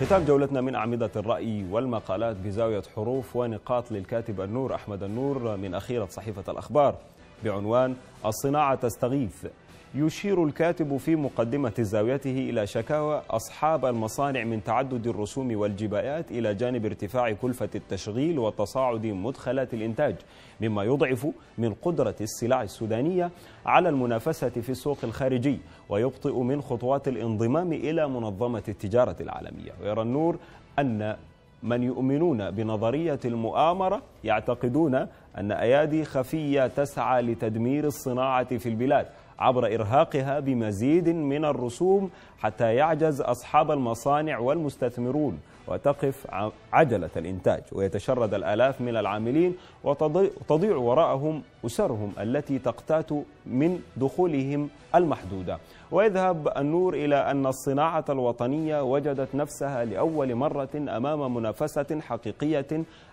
ختام جولتنا من أعمدة الرأي والمقالات بزاوية حروف ونقاط للكاتب النور أحمد النور من أخيرة صحيفة الأخبار. بعنوان الصناعة تستغيث يشير الكاتب في مقدمة زاويته إلى شكاوى أصحاب المصانع من تعدد الرسوم والجبايات إلى جانب ارتفاع كلفة التشغيل وتصاعد مدخلات الإنتاج مما يضعف من قدرة السلع السودانية على المنافسة في السوق الخارجي ويبطئ من خطوات الانضمام إلى منظمة التجارة العالمية. ويرى النور أن من يؤمنون بنظرية المؤامرة يعتقدون أن أيادي خفية تسعى لتدمير الصناعة في البلاد عبر إرهاقها بمزيد من الرسوم حتى يعجز أصحاب المصانع والمستثمرون. وتقف عجلة الإنتاج ويتشرد الآلاف من العاملين وتضيع وراءهم أسرهم التي تقتات من دخولهم المحدودة. ويذهب النور إلى أن الصناعة الوطنية وجدت نفسها لأول مرة أمام منافسة حقيقية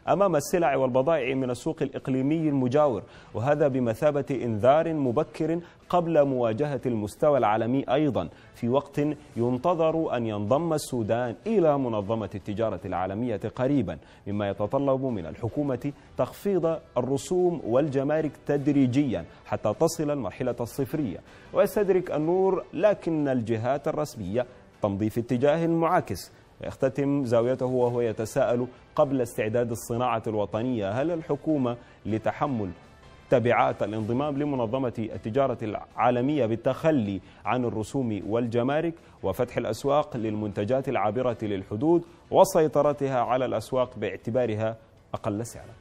أمام السلع والبضائع من السوق الإقليمي المجاور وهذا بمثابة إنذار مبكر قبل مواجهة المستوى العالمي أيضا. في وقت ينتظر أن ينضم السودان إلى منظمة التجارة العالمية قريبا مما يتطلب من الحكومة تخفيض الرسوم والجمارك تدريجيا حتى تصل المرحلة الصفرية. ويستدرك النور لكن الجهات الرسمية تمضي في اتجاه معاكس. يختتم زاويته وهو يتساءل قبل استعداد الصناعة الوطنية هل الحكومة لتحمل تبعات الانضمام لمنظمة التجارة العالمية بالتخلي عن الرسوم والجمارك وفتح الأسواق للمنتجات العابرة للحدود وسيطرتها على الأسواق باعتبارها أقل سعرا.